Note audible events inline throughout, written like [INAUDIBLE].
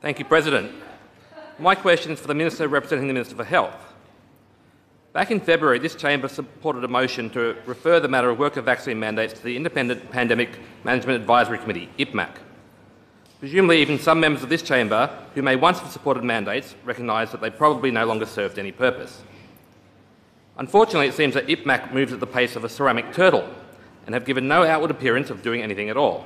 Thank you, President. My question is for the Minister representing the Minister for Health. Back in February, this chamber supported a motion to refer the matter of worker vaccine mandates to the Independent Pandemic Management Advisory Committee, IPMAC. Presumably, even some members of this chamber who may once have supported mandates recognise that they probably no longer served any purpose. Unfortunately, it seems that IPMAC moves at the pace of a ceramic turtle and have given no outward appearance of doing anything at all.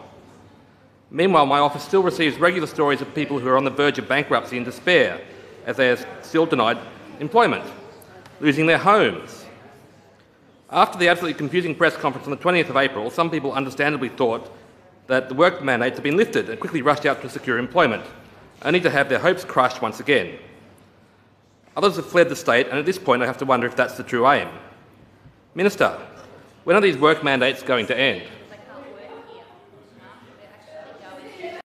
Meanwhile, my office still receives regular stories of people who are on the verge of bankruptcy and despair as they are still denied employment, losing their homes. After the absolutely confusing press conference on the 20th of April, some people understandably thought that the work mandates had been lifted and quickly rushed out to secure employment, only to have their hopes crushed once again. Others have fled the state, and at this point I have to wonder if that's the true aim. Minister, when are these work mandates going to end?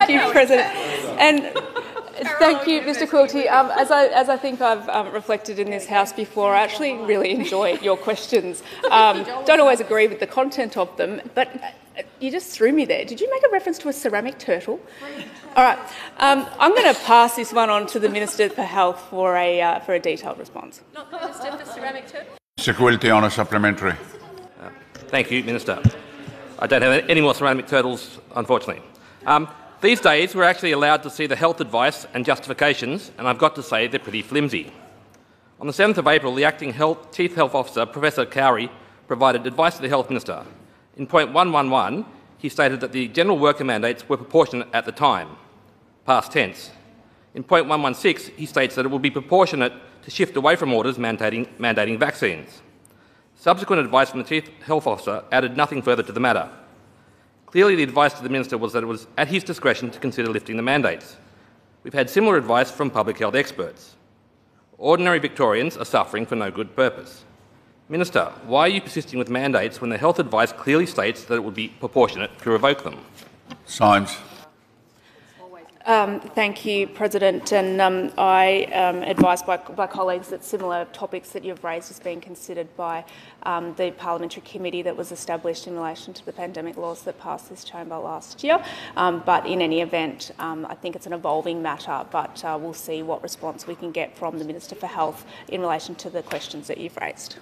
Thank you, President. And [LAUGHS] thank you, Mr Quilty. Um, as, I, as I think I've um, reflected in this House before, I actually really enjoy your questions. [LAUGHS] Um, don't always agree with the content of them, but uh, you just threw me there. Did you make a reference to a ceramic turtle? [LAUGHS] All right. Um, I'm going to pass this one on to the Minister for Health for a, uh, for a detailed response. Not the Minister for ceramic turtle. Mr. Quilty on a supplementary. Uh, thank you, Minister. I don't have any more ceramic turtles, unfortunately. Um, these days, we're actually allowed to see the health advice and justifications, and I've got to say they're pretty flimsy. On the 7th of April, the acting health, Chief Health Officer, Professor Cowie, provided advice to the Health Minister. In point 111, he stated that the general worker mandates were proportionate at the time, past tense. In point 116, he states that it will be proportionate to shift away from orders mandating, mandating vaccines. Subsequent advice from the Chief Health Officer added nothing further to the matter. Clearly, the advice to the Minister was that it was at his discretion to consider lifting the mandates. We've had similar advice from public health experts. Ordinary Victorians are suffering for no good purpose. Minister, why are you persisting with mandates when the health advice clearly states that it would be proportionate to revoke them? Symes. Um, thank you, President. And um, I am um, advised by, by, colleagues that similar topics that you've raised is being considered by um, the parliamentary committee that was established in relation to the pandemic laws that passed this chamber last year. Um, but in any event, I think it's an evolving matter, but uh, we'll see what response we can get from the Minister for Health in relation to the questions that you've raised.